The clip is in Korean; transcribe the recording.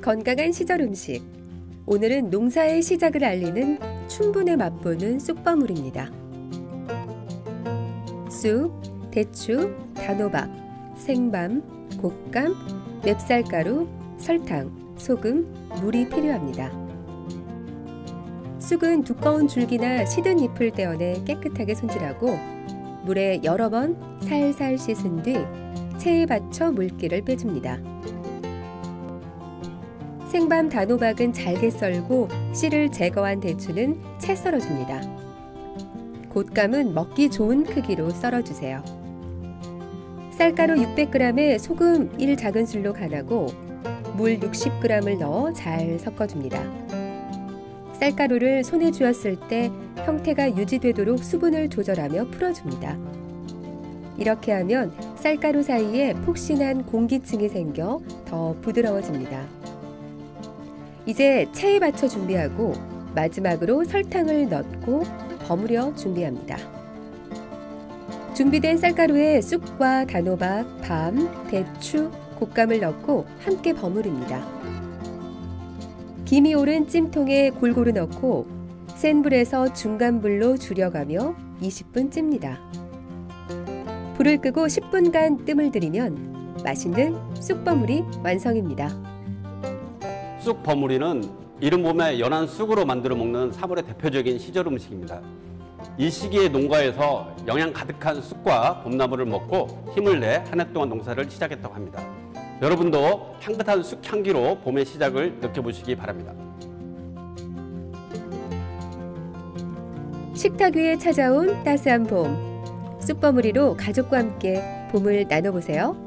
건강한 시절 음식. 오늘은 농사의 시작을 알리는 춘분에 맛보는 쑥버물입니다. 쑥, 대추, 단호박, 생밤, 곶감, 맵쌀가루, 설탕, 소금, 물이 필요합니다. 쑥은 두꺼운 줄기나 시든 잎을 떼어내 깨끗하게 손질하고 물에 여러 번 살살 씻은 뒤 체에 받쳐 물기를 빼줍니다. 생밤 단호박은 잘게 썰고 씨를 제거한 대추는 채 썰어줍니다. 곶감은 먹기 좋은 크기로 썰어주세요. 쌀가루 600g에 소금 1작은술로 간하고 물 60g을 넣어 잘 섞어줍니다. 쌀가루를 손에 쥐었을 때 형태가 유지되도록 수분을 조절하며 풀어줍니다. 이렇게 하면 쌀가루 사이에 폭신한 공기층이 생겨 더 부드러워집니다. 이제 체에 받쳐 준비하고 마지막으로 설탕을 넣고 버무려 준비합니다. 준비된 쌀가루에 쑥과 단호박, 밤, 대추, 곶감을 넣고 함께 버무립니다. 김이 오른 찜통에 골고루 넣고 센 불에서 중간 불로 줄여가며 20분 찝니다. 불을 끄고 10분간 뜸을 들이면 맛있는 쑥버무리 완성입니다. 쑥 버무리는 이름 봄에 연한 쑥으로 만들어 먹는 3월의 대표적인 시절 음식입니다. 이 시기에 농가에서 영양 가득한 쑥과 봄나무를 먹고 힘을 내 한 해 동안 농사를 시작했다고 합니다. 여러분도 향긋한 쑥 향기로 봄의 시작을 느껴보시기 바랍니다. 식탁 위에 찾아온 따스한 봄. 쑥버무리로 가족과 함께 봄을 나눠보세요.